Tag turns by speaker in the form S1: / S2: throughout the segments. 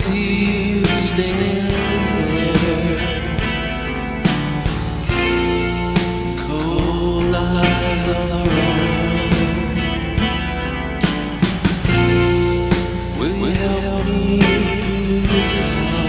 S1: see you standing there. Cold eyes all around. Will you help me through this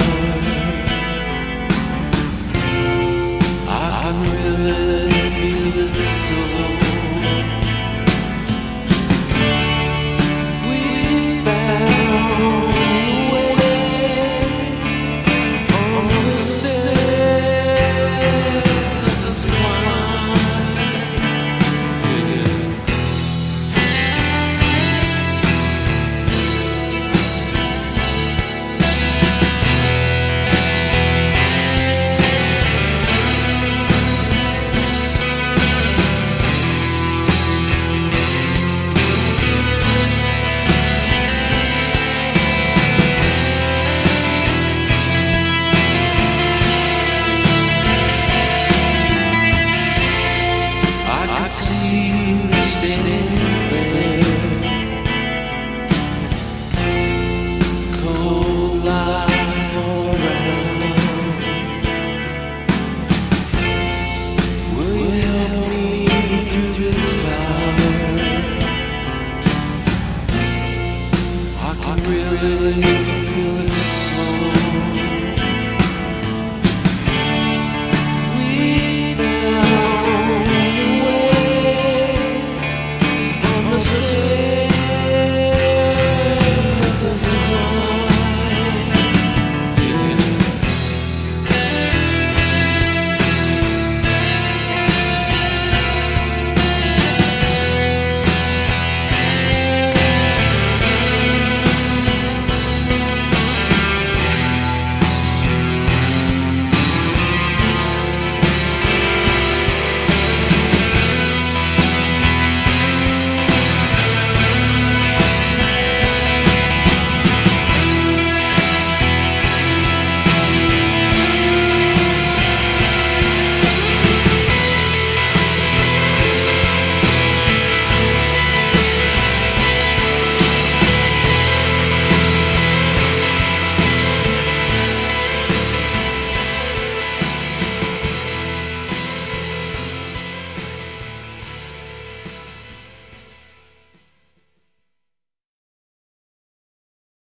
S1: I can, see you standing there. Cold light around. Will you help me through this hour? I can really.